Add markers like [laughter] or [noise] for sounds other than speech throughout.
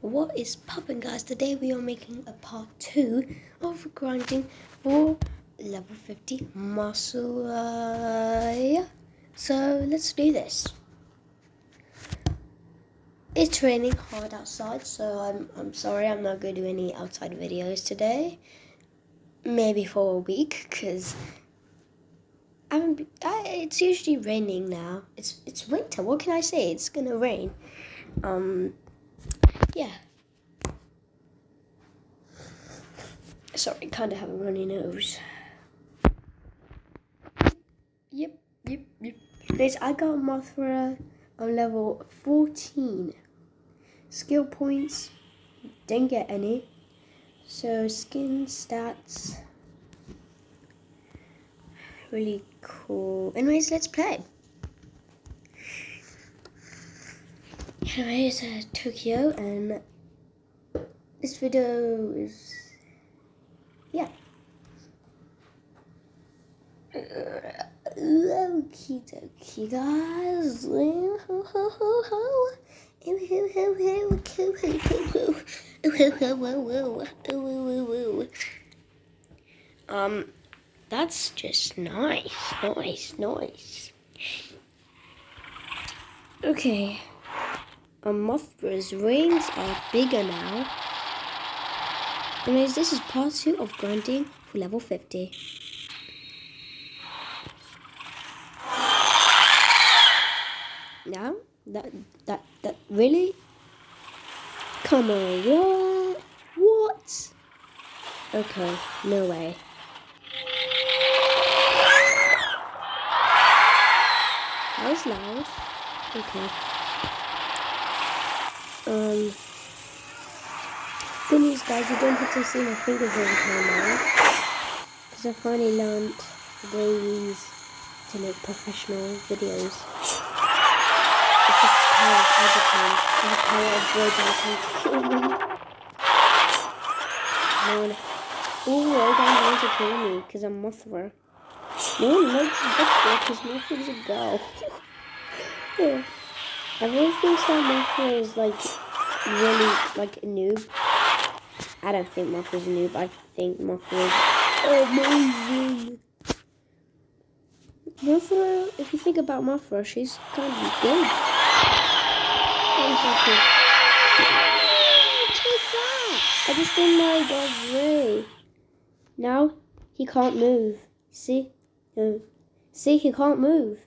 what is popping guys? Today we are making a part 2 of grinding for level 50 muscle. Uh. So let's do this. It's raining hard outside, so I'm, I'm sorry I'm not going to do any outside videos today. Maybe for a week, because I haven't. I, it's usually raining now. It's it's winter. What can I say? It's gonna rain. Um, yeah. Sorry, kind of have a runny nose. Yep, yep, yep. Guys, I got Mothra on level 14. Skill points, didn't get any. So, skin stats. Really cool. Anyways, let's play. Anyways, uh, Tokyo, and this video is. Yeah. Okie dokie, guys. Um, that's just nice, nice, nice. Okay. Um, Mothra's wings are bigger now. Anyways, this is part 2 of grinding for level 50. Now, that, that, that, really? Come on, what? What? Okay, no way. That was loud. Okay. Um. Good news, guys. You don't have to see my fingers the time now. Because I finally learned the ways to make professional videos. It's just the power of editing. And the power of to kill me. No one. Ooh, Rodan trying to kill me because I'm Mothra. No one likes Mothra because Mothra's a girl. [laughs] yeah. Everyone thinks that Mothra is like really like a noob. I don't think Mothra's a noob. I think Mothra is amazing. Mothra, if you think about Mothra, she's kind of good. Exactly. That! I just didn't know God's way. Now he can't move. See? No. See, he can't move.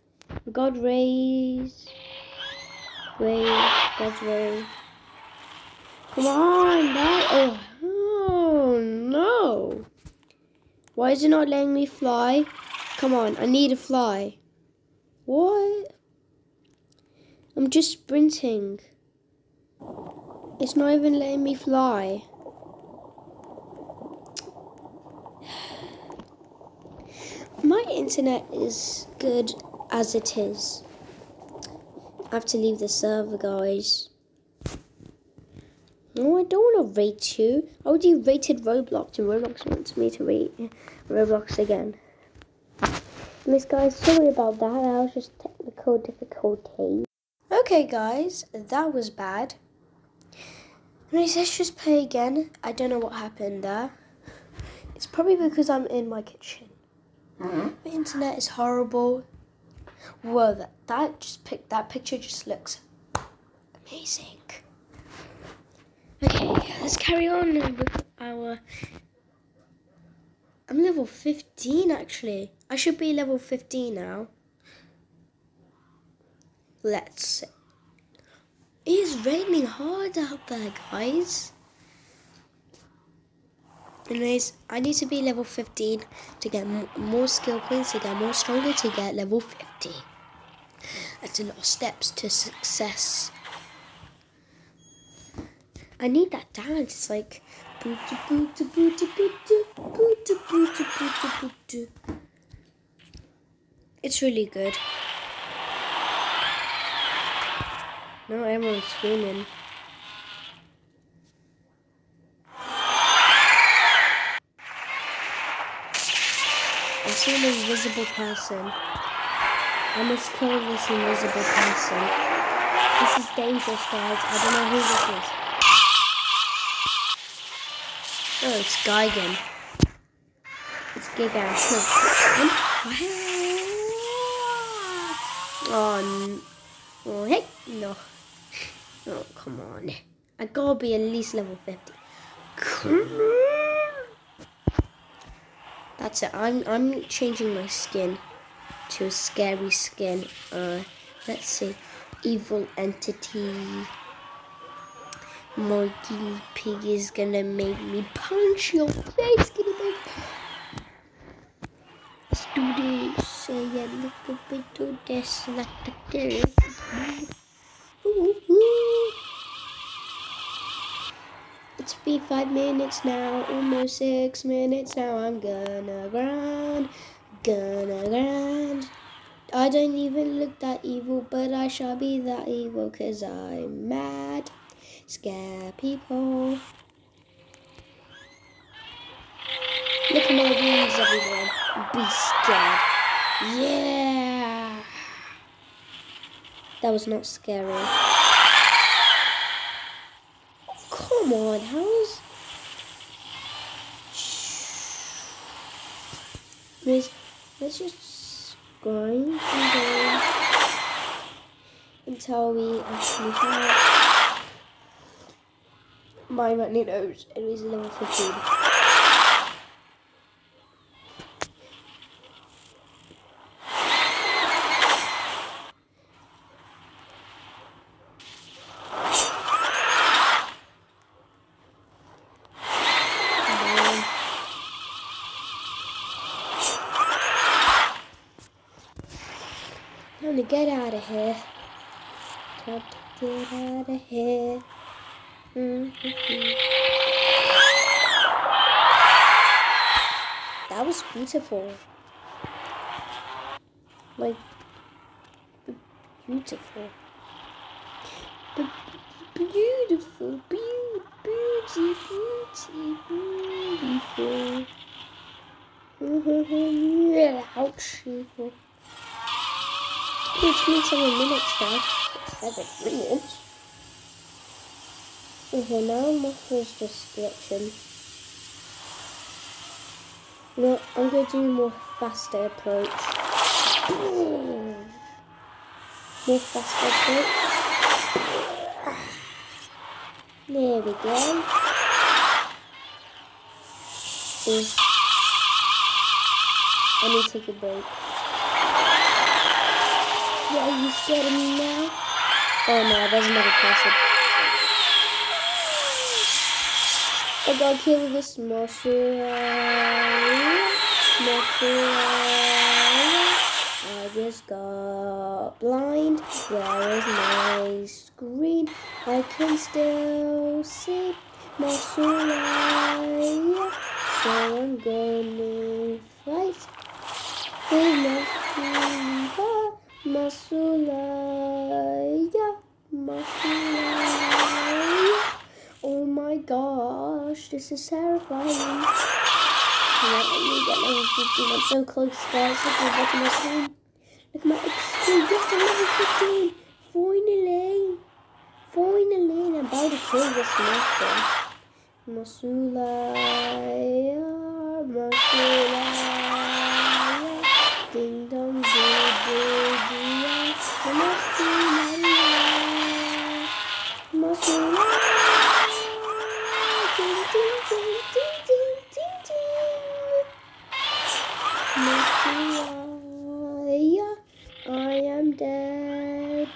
God raise. God's way. Come on, that. Oh, oh no. Why is it not letting me fly? Come on, I need to fly. What? I'm just sprinting. It's not even letting me fly. [sighs] My internet is good as it is. I have to leave the server, guys. No, I don't want to rate you. I already rated Roblox, and Roblox wants me to rate Roblox again. Miss guys, sorry about that. That was just technical difficulties. Okay, guys, that was bad. Anyways, let's just play again. I don't know what happened there. It's probably because I'm in my kitchen. Mm -hmm. My internet is horrible. Whoa, that, that just pic that picture just looks amazing. Okay, let's carry on with our. I'm level 15 actually. I should be level 15 now. Let's. See. It is raining hard out there, guys. Anyways, I need to be level 15 to get more skill points, to get more stronger, to get level 50. That's a lot of steps to success. I need that dance. It's like it's really good. No, everyone's screaming. See an invisible person. I must kill this invisible person. This is dangerous, guys. I don't know who this is. Oh, it's Gigan. It's Gigan. oh, oh, heck no. Oh, come on. I gotta be at least level 50. Come on. That's it. I'm I'm changing my skin to a scary skin. Uh, let's see. Evil entity. My Monkey Pig is gonna make me punch your face, guinea pig. Let's do this. Say a little bit to this, like the Five minutes now, almost six minutes now. I'm gonna grind, gonna grind. I don't even look that evil, but I shall be that evil, cause I'm mad scare people. Look at my wings, everyone. Be scared. Yeah. That was not scary. Come on, how's... Let's, let's just grind and go until we actually have my Magnetos, and he's level 15. Time to get out of here. Time to get out of here. That was beautiful. Like, beautiful. B beautiful, beauty, beauty, beauty, beautiful. [laughs] Ouch, beautiful. It's been seven minutes now. Seven minutes. Okay, now my phone's just glitching. You know, I'm going to do more faster approach. More faster approach. There we go. See. I need to take a break. Yeah, you scared of me now? Oh no, there's another person. I got killed this muscle. Muscle. I just got blind. Where is my screen? I can still see muscle. So I'm gonna fight with muscle. Muscle. Muscle. Oh my gosh, this is terrifying. Let me get level 15. I'm so close, guys. Look at my screen. Look at my XP. Yes, I'm level 15. Finally. Finally. I'm about to kill this monster. Masula. Masula. I am dead.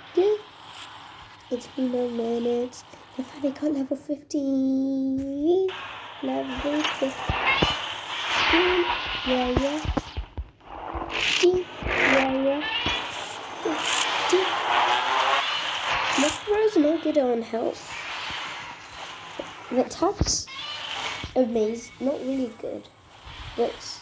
It's been a minute. I finally got level 15. Level 15. Yeah, yeah. 15. Yeah, yeah. 15. My throw's not good on health. The attack's amazing. Not really good. But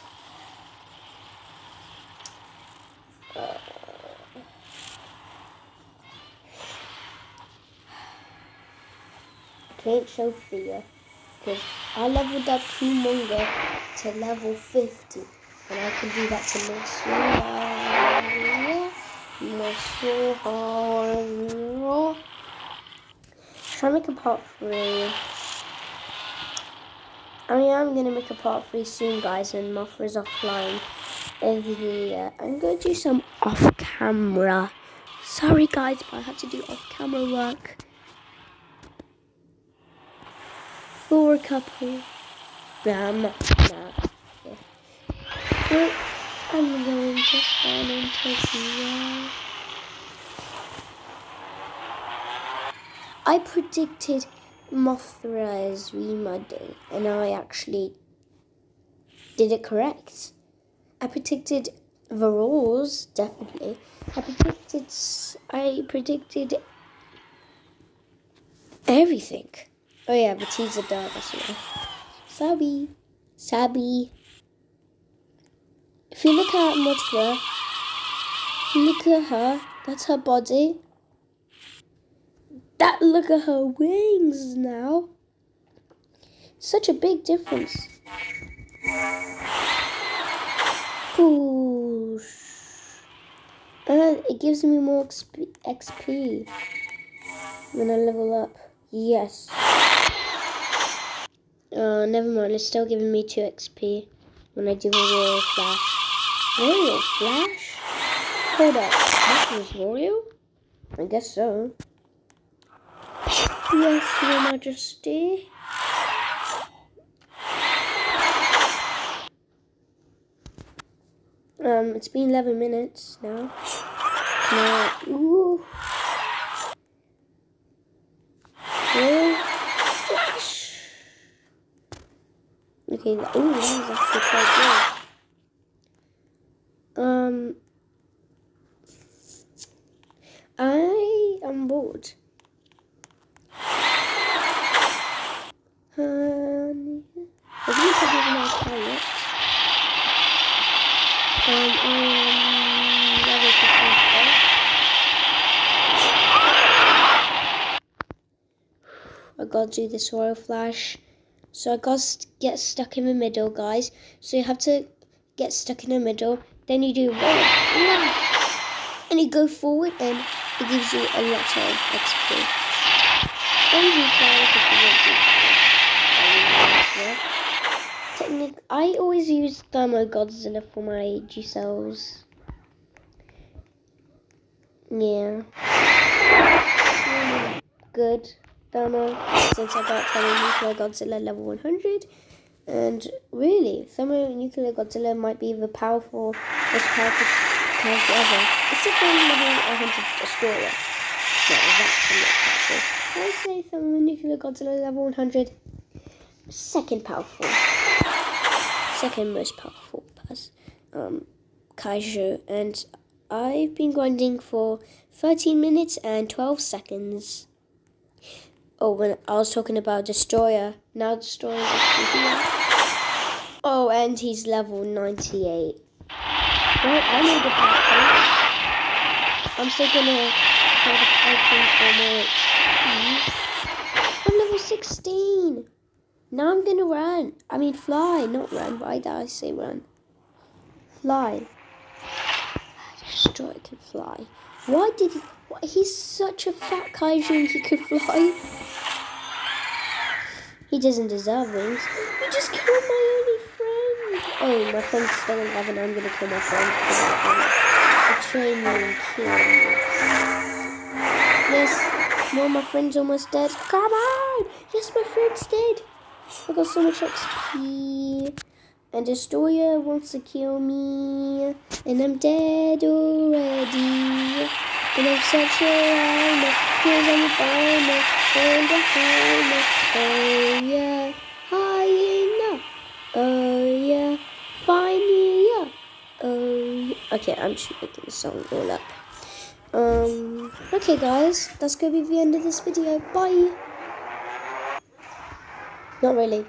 can't show fear because I leveled up Kumonga to level 50 and I can do that to Masuha. Masuha. Try make a part 3. I am going to make a part 3 soon, guys, and Mothra is offline. Uh, I'm going to do some off-camera. Sorry, guys, but I had to do off-camera work. For a couple. I'm. Nah. Yeah. But I'm going to spawn in Tokyo. I predicted Mothra's remodding, and I actually did it correct. I predicted Varro's definitely. I predicted. I predicted everything. Oh yeah, but he's a dog as well. Sabi, Sabi. If you look at Mothra, look at her. That's her body. That look at her wings now. Such a big difference. Push. And uh, it gives me more XP when I level up. Yes. Uh, never mind. It's still giving me 2 XP when I do the Royal Flash. Royal Flash? Hold up. This was Royal? I guess so. Yes, Your Majesty. Um, it's been 11 minutes now. Now, ooh. Okay, ooh, that was actually quite good. Um, I am bored. I think I have my. Um, I am level 15 I gotta do this Royal Flash. So I gotta get stuck in the middle, guys. So you have to get stuck in the middle. Then you do Flash. And you go forward and it gives you a lot of XP. And you fly if you want to. I always use Thermo Godzilla for my G cells. Yeah. Good Thermo since I got Thermonuclear Godzilla level 100. And really, Thermonuclear Godzilla might be the powerful, most powerful character ever. It's a level 100 destroyer. No, that's powerful. I say Thermonuclear Godzilla level 100 second powerful, second most powerful pass, um, Kaiju, and I've been grinding for 13 minutes and 12 seconds. Oh, when I was talking about Destoroyah, now Destoroyah. Oh, and he's level 98. Well, I know the power I'm still gonna try to fight him for more I'm level 16. Now I'm gonna run. I mean fly, not run. Why did I say run? Fly. Destroy can fly. Why did he? He's such a fat kaiju he could fly. He doesn't deserve wings. You just killed my only friend. Oh, my friend's still alive and I'm gonna kill my friend. Betray me and kill me. Yes, of my friend's almost dead. Come on! Yes, my friend's dead. I got so much XP. And Destoroyah wants to kill me. And I'm dead already. And I'm such a rhino. Cause I'm a rhino. And a rhino. Oh yeah. Hyena. Oh yeah. Find me up. Oh yeah. Okay, I'm just making the song all up. Um, okay guys, that's gonna be the end of this video. Bye. Not really.